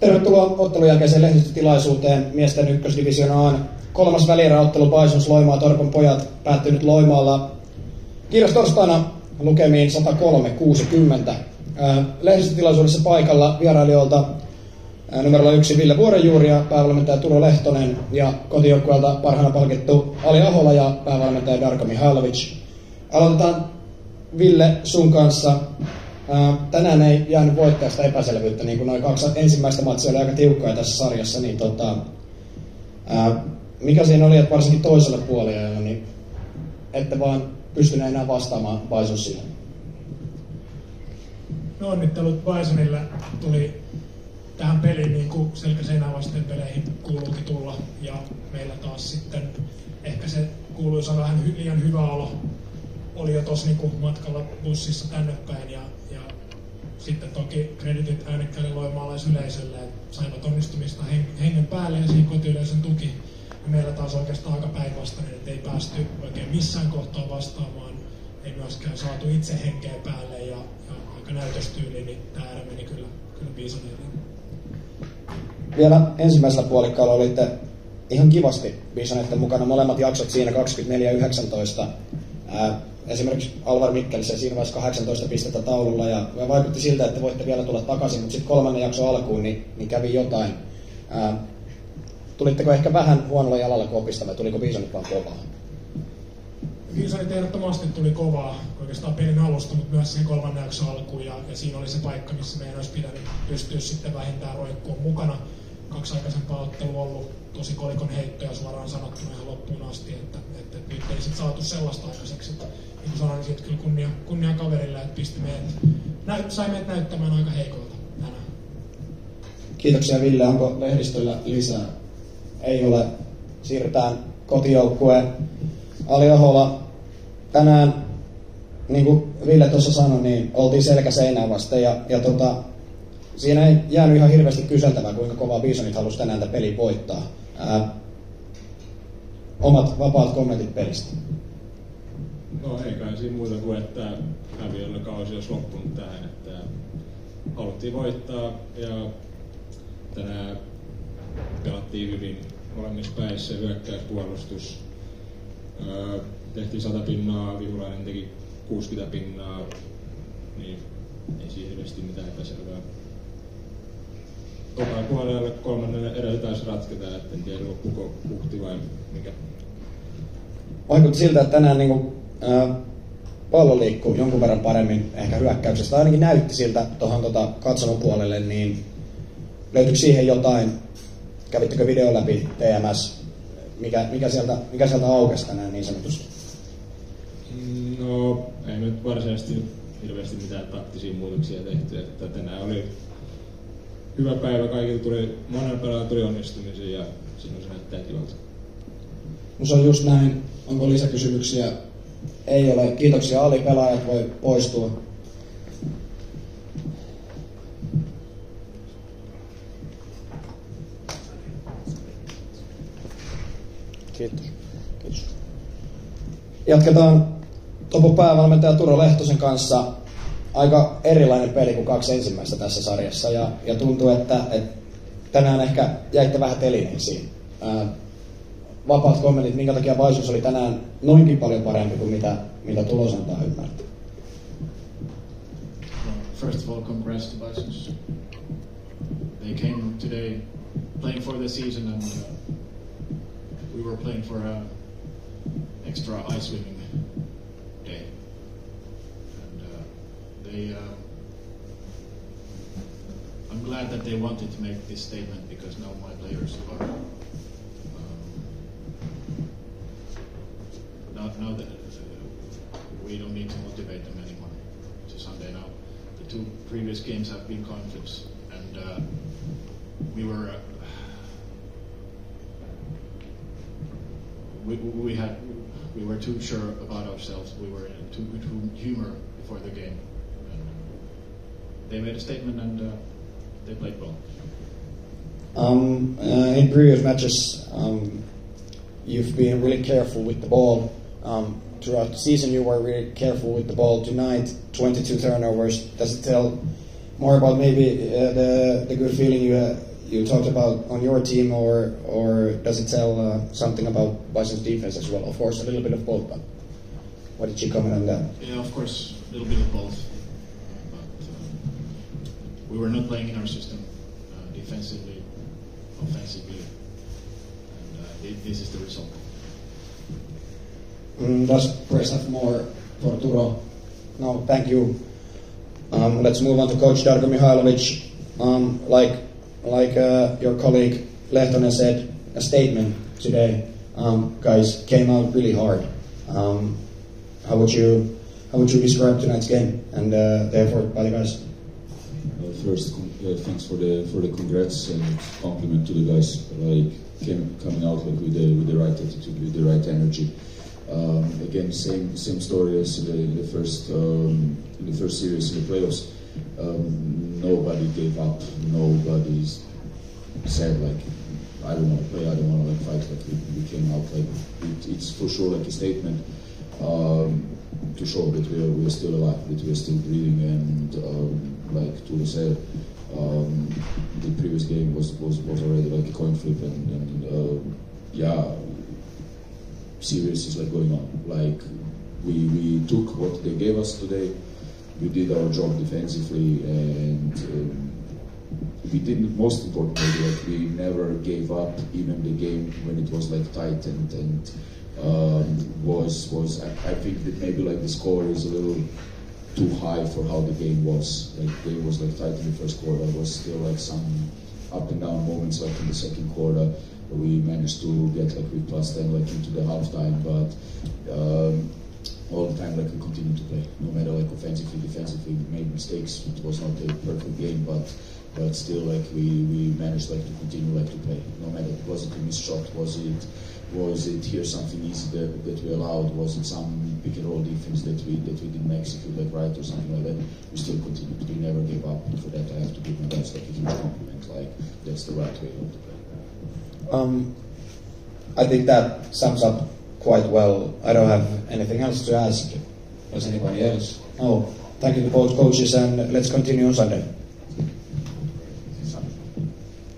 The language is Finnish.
Tervetuloa ottelun jälkeiseen lehdistötilaisuuteen miesten ykkösdivisioonaan. Kolmas välieräottelu Paisons Loimaa Torpon pojat päättynyt Loimaalla Kiitos torstaina lukemiin 103.60. Lehdistötilaisuudessa paikalla vierailijoilta numerolla yksi Ville Vuorenjuuri ja päävalmentaja Turo Lehtonen ja kotijoukkueelta parhaana palkittu Ali Ahola ja päävalmentaja Darko Mihailovic. Aloitetaan Ville sun kanssa. Tänään ei jäänyt voittajasta epäselvyyttä, niin kuin noin kaksi ensimmäistä matsia oli aika tiukkoja tässä sarjassa, niin tota, mikä siinä oli, että varsinkin toisella puolella, niin ette vaan pystyneet enää vastaamaan Bisonsille? No onnittelut Bisonille tuli tähän peliin niin kuin selkäseinää vasten peleihin kuuluukin tulla. Ja meillä taas sitten ehkä se kuului sanoa vähän liian hyvä olo. Oli jo tuossa niin matkalla bussissa tänne päin sitten toki kreditit äänekkäille loimaalaisyleisölle, että saivat onnistumista hengen päälle ja siihen kotiyleisön tuki ja meillä taas oikeastaan aika päinvastainen, että ei päästy oikein missään kohtaa vastaamaan, ei myöskään saatu itse henkeä päälle ja, ja aika näytöstyyliin, niin tämä erä meni kyllä, kyllä Bisoneille. Vielä ensimmäisellä puolikkaalla olitte ihan kivasti Bisoneiden mukana molemmat jaksot siinä 24-19. Ää, esimerkiksi Alvar Mikkelisen siinä vaiheessa 18 pistettä taululla ja vaikutti siltä, että voitte vielä tulla takaisin, mutta sitten kolmannen jakson alkuun niin, niin kävi jotain. Ää, Tulitteko ehkä vähän huonolla jalalla kopista vai tuliko Bisonit vaan kovaa? Bisonit ehdottomasti tuli kovaa oikeastaan pelin alusta, mutta myös siihen kolmannen jakson alkuun. Ja, ja siinä oli se paikka, missä meidän olisi pitänyt pystyä sitten vähintään roikkuun mukana. Kaksi aikaisempaa ottelua ollut tosi kolikon heittoja suoraan sanottuna ihan loppuun asti, että, että, että nyt ei sitten saatu sellaista aikaiseksi. Että, niin sanoin, sitten kyllä kunnia, kunnia kaverille, että pisti meidät, näy, sai meidät näyttämään aika heikolta tänään. Kiitoksia Ville. Onko lehdistöllä lisää ei ole. Siirrytään kotijoukkue. Ali Ahola tänään, niin kuin Ville tuossa sanoi, niin oltiin selkä seinään vasten ja, ja tota, siinä ei jäänyt ihan hirveästi kyseltävää, kuinka kovaa Bisonit halusi tänään tätä peli voittaa. Ää, omat vapaat kommentit pelistä. No ei kai siinä muuta kuin, että häviöllä kausi olisi loppunut tähän, että haluttiin voittaa ja tänään pelattiin hyvin molemmissa päissä hyökkäyspuolustus. Öö, tehtiin 100 pinnaa, Vihulainen teki 60 pinnaa, niin ei siihen hirveästi mitään epäselvää. Toka puolelle kolmannelle edelleen taisi ratketa, että en tiedä loppuko puhti vai mikä. Vaikutti siltä, että tänään niin pallo liikkuu jonkun verran paremmin ehkä hyökkäyksestä. Ainakin näytti siltä tuohon tota, katsomon puolelle, niin löytyykö siihen jotain kävittekö video läpi TMS? Mikä, mikä, sieltä, mikä sieltä aukesi tänään niin sanotusti? No, ei nyt varsinaisesti hirveästi mitään taktisia muutoksia tehty. Että tänään oli hyvä päivä, kaikille tuli, monen pelaajan tuli onnistumisia ja silloin se näyttää kivalta. No se on just näin. Onko lisäkysymyksiä? Ei ole. Kiitoksia Ali, pelaajat voi poistua. Kiitos. Kiitos. Jatketaan Topo päävalmentaja Turo Lehtosen kanssa. Aika erilainen peli kuin kaksi ensimmäistä tässä sarjassa ja, ja tuntuu, että, että tänään ehkä jäitte vähän telineisiin. Ää, vapaat kommentit, minkä takia Vaisus oli tänään noinkin paljon parempi kuin mitä, mitä tulos antaa ymmärtää. First of all, congrats to Bisons. They came today playing for the season and uh, we were playing for a extra ice swimming day, and uh, they. Uh, I'm glad that they wanted to make this statement because now my players are. Um, now, now that uh, we don't need to motivate them anymore to Sunday now. The two previous games have been conflicts, and uh, we were uh, we, we had we were too sure about ourselves. We were in too good humor before the game. And they made a statement and uh, they played well. Um, uh, in previous matches, um, you've been really careful with the ball. Um, throughout the season, you were really careful with the ball. Tonight, 22 turnovers. Does it tell more about maybe uh, the the good feeling you uh, you talked about on your team, or or does it tell uh, something about Bison's defense as well? Of course, a little bit of both, but what did you comment on that? Yeah, of course, a little bit of both. But um, we were not playing in our system uh, defensively, offensively, and uh, thi- this is the result. Mm, does Press have more for Turo? No, thank you. Um, let's move on to Coach Darko Mihailovic. Um, like like uh, your colleague Lehtonen said, a statement today. Um, guys came out really hard. Um, how would you how would you describe tonight's game and uh, by the guys? Uh, first, uh, thanks for the for the congrats and compliment to the guys. Like came, coming out like with the with the right attitude, with the right energy. Um, again, same same story as the, the first um, the first series in the playoffs. Um, nobody gave up. Nobody said like, I don't want to play. I don't want to like fight. Like we, we came out like it, it's for sure like a statement um, to show that we are, we are still alive, that we are still breathing, and um, like Tule said, um, the previous game was, was, was already like a coin flip, and, and uh, yeah, series is like going on. Like we we took what they gave us today, we did our job defensively, and. Um, we didn't most importantly like we never gave up even the game when it was like tight and and um, was was I, I think that maybe like the score is a little too high for how the game was like the game was like tight in the first quarter there was still like some up and down moments like in the second quarter we managed to get like with plus 10 like into the halftime but um, all the time like we continued to play. No matter like offensively defensively we made mistakes. It was not a perfect game but but still like we, we managed like to continue like to play. No matter was it a missed shot? Was it was it here something easy that, that we allowed? Was it some pick and roll defense that we that we didn't execute like right or something like that? We still continued. We never gave up. For that I have to give my guys like a huge compliment like that's the right way to play Um, I think that sums up quite well. I don't have anything else to ask. Does anybody else? No. Thank you to both coaches, and let's continue on Sunday.